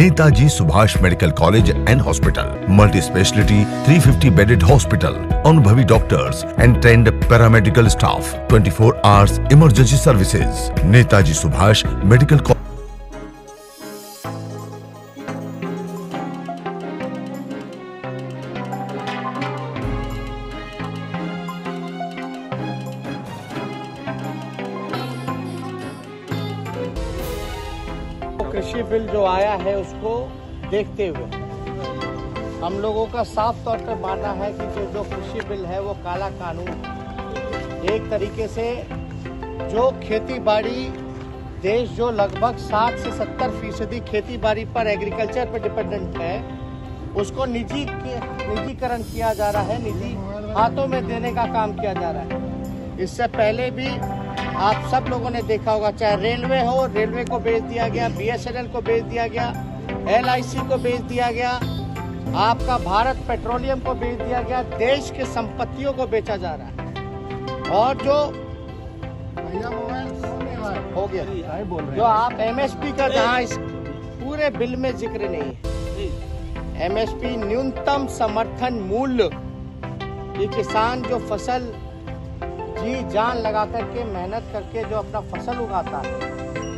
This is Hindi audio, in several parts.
Netaji Subhash medical college and hospital multi specialty three fifty bedded hospital, अनुभवी doctors and trained paramedical staff 24 four hours emergency services. Netaji Subhash medical college कृषि बिल जो आया है उसको देखते हुए हम लोगों का साफ़ तौर पर मानना है कि जो जो कृषि बिल है वो काला कानून। एक तरीके से जो खेती बाड़ी देश जो लगभग 60 से 70 फ़ीसदी खेती बाड़ी पर एग्रीकल्चर पर डिपेंडेंट है, उसको निजी निजीकरण किया जा रहा है, निजी हाथों में देने का काम किया जा रहा है इससे पहले भी आप सब लोगों ने देखा होगा चाहे रेलवे हो रेलवे को बेच दिया गया बीएसएनएल को बेच दिया गया एलआईसी को बेच दिया गया आपका भारत पेट्रोलियम को बेच दिया गया देश के संपत्तियों को बेचा जा रहा है। और जो हो गया। जो आप एमएसपी का जहाँ इस पूरे बिल में ज़िक्र नहीं है। एमएसपी न्यूनतम समर्थन मूल्य ये किसान जो फ़सल जी जान लगा करके मेहनत करके जो अपना फ़सल उगाता है,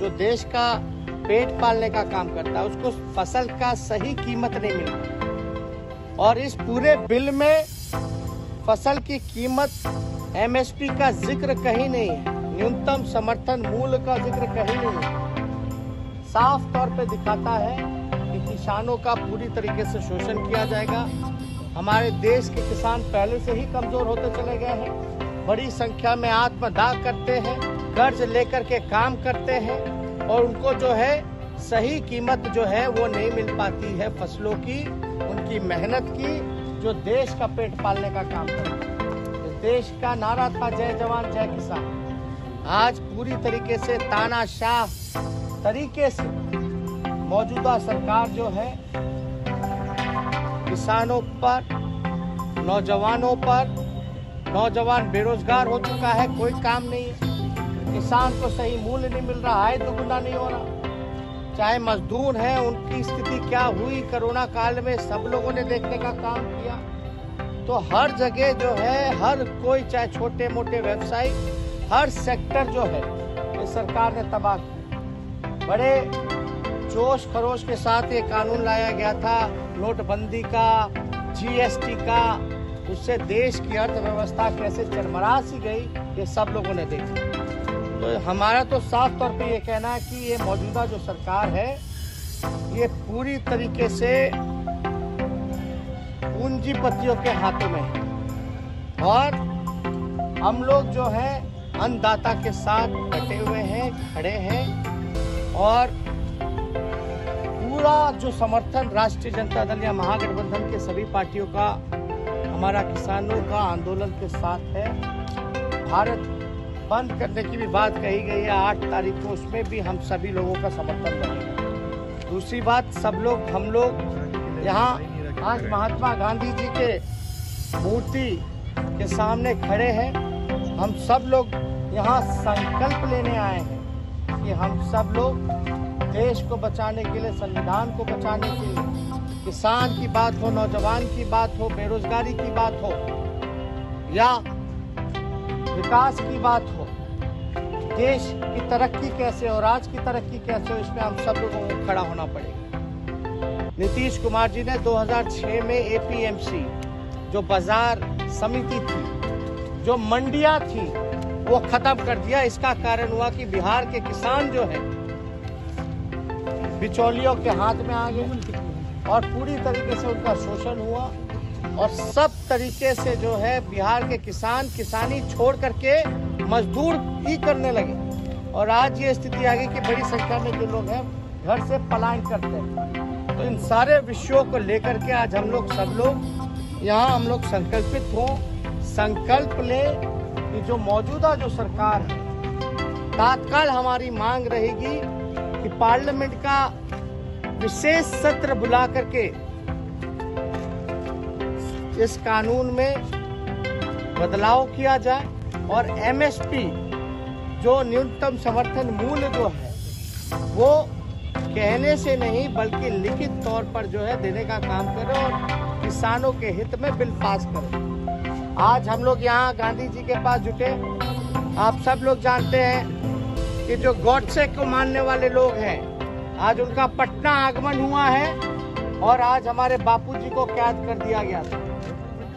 जो देश का पेट पालने का काम करता है, उसको फ़सल का सही कीमत नहीं मिलती। और इस पूरे बिल में फ़सल की कीमत एमएसपी का ज़िक्र कहीं नहीं है। न्यूनतम समर्थन मूल्य का ज़िक्र कहीं नहीं है। साफ़ तौर पे दिखाता है कि किसानों का पूरी तरीके से शोषण किया जाएगा। हमारे देश के किसान पहले से ही कमज़ोर होते चले गए हैं। बड़ी संख्या में आत्मदाह करते हैं, कर्ज लेकर के काम करते हैं, और उनको जो है सही कीमत जो है वो नहीं मिल पाती है फ़सलों की, उनकी मेहनत की, जो देश का पेट पालने का काम करते हैं। देश का नारा था जय जवान, जय किसान। आज पूरी तरीके से तानाशाह तरीके से मौजूदा सरकार जो है, किसानों पर, नौजवानों पर नौजवान बेरोजगार हो चुका है, कोई काम नहीं। किसान को सही मूल्य नहीं मिल रहा है, दुगुना नहीं हो रहा। चाहे मजदूर हैं, उनकी स्थिति क्या हुई? कोरोना काल में सब लोगों ने देखने का काम किया। तो हर जगह जो है, हर कोई, चाहे छोटे मोटे व्यवसायी, हर सेक्टर जो है ये सरकार ने तबाह किया। बड़े जोश खरोश के साथ ये कानून लाया गया था। नोटबंदी का जीएसटी का उससे देश की अर्थव्यवस्था कैसे चरमरा सी गई, ये सब लोगों ने देखा। तो हमारा तो साफ़ तौर पे ये कहना है कि ये मौजूदा जो सरकार है, ये पूरी तरीके से पूंजीपतियों के हाथों में है। और हम लोग जो है, अन्नदाता के साथ डटे हुए हैं, खड़े हैं, और पूरा जो समर्थन राष्ट्रीय जनता दल या महागठबंधन के सभी पार्टियों का हमारा किसानों का आंदोलन के साथ है। भारत बंद करने की भी बात कही गई है। आठ तारीख को उसमें भी हम सभी लोगों का समर्थन करेंगे दूसरी बात, सब लोग, हम लोग यहाँ आज महात्मा गांधी जी के मूर्ति के सामने खड़े हैं। हम सब लोग यहाँ संकल्प लेने आए हैं कि हम सब लोग देश को बचाने के लिए, संविधान को बचाने के लिए किसान की बात हो, नौजवान की बात हो, बेरोजगारी की बात हो, या विकास की बात हो, देश की तरक्की कैसे और आज की तरक्की कैसे हो, इसमें हम सब लोगों को खड़ा होना पड़ेगा। नीतीश कुमार जी ने 2006 में एपीएमसी जो बाज़ार समिति थी, जो मंडियाँ थी, वो खत्म कर दिया। इसका कारण हुआ कि बिहार के किसान जो है, बिचौलियों के हाथ में आ गए। और पूरी तरीके से उनका शोषण हुआ और सब तरीके से जो है बिहार के किसान किसानी छोड़ करके मजदूर ही करने लगे। और आज ये स्थिति आ गई कि बड़ी संख्या में जो लोग हैं, घर से पलायन करते हैं। तो इन सारे विषयों को लेकर के आज हम लोग सब लोग यहाँ हम लोग संकल्पित हों। संकल्प ले कि जो मौजूदा जो सरकार है, तात्काल हमारी मांग रहेगी कि पार्लियामेंट का विशेष सत्र बुला करके इस कानून में बदलाव किया जाए और एमएसपी जो न्यूनतम समर्थन मूल्य जो है, वो कहने से नहीं, बल्कि लिखित तौर पर जो है देने का काम करें और किसानों के हित में बिल पास करें। आज हम लोग यहाँ गांधी जी के पास जुटे। आप सब लोग जानते हैं कि जो गॉडसे को मानने वाले लोग हैं आज उनका पटना आगमन हुआ है और आज हमारे बापूजी को कैद कर दिया गया था।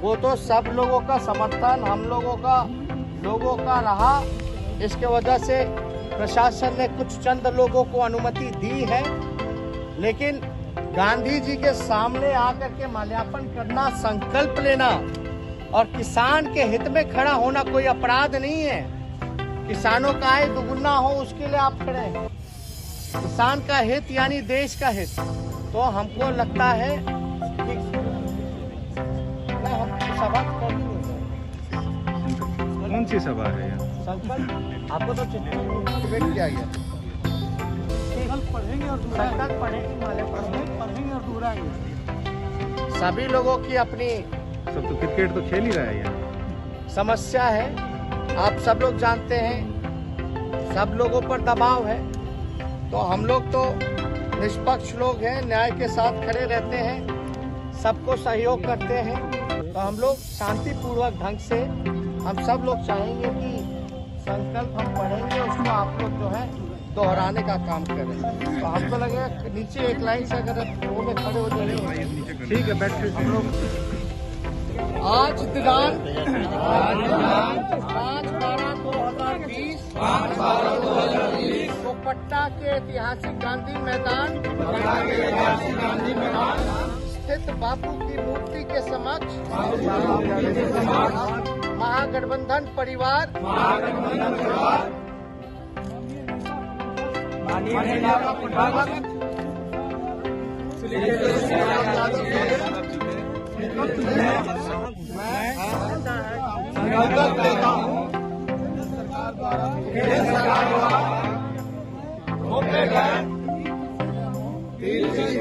वो तो सब लोगों का समर्थन, हम लोगों का लोगों का रहा। इसके वजह से प्रशासन ने कुछ चंद लोगों को अनुमति दी है। लेकिन गांधी जी के सामने आकर के माल्यार्पण करना, संकल्प लेना और किसान के हित में खड़ा होना कोई अपराध नहीं है। किसानों का आय दुगुना हो, उसके लिए आप खड़े हैं। किसान का हित यानी देश का हित। तो हमको लगता है कि हम सभा कर नहीं कौन सी सभा है आपको तो किया गया। पढ़ेंगे और पढ़ेंगे दोहराएँगे सभी लोगों की अपनी सब तो क्रिकेट तो खेल ही रहा है यह समस्या है। आप सब लोग जानते हैं। सब लोगों पर दबाव है। तो हम लोग तो निष्पक्ष लोग हैं न्याय के साथ खड़े रहते हैं सबको सहयोग करते हैं। तो हम लोग शांतिपूर्वक ढंग से हम सब लोग चाहेंगे कि संकल्प हम पढ़ेंगे उसको आप लोग जो है दोहराने का काम करें। तो हमको लगेगा नीचे एक लाइन से अगर वो में खड़े हो जाए ठीक है बैठ हम लोग आज दिनांक पटना के ऐतिहासिक गांधी मैदान। गांधी स्थित बापू की मूर्ति के समक्ष। महागठबंधन परिवार।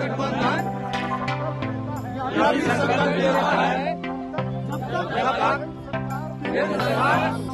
मज़बूत से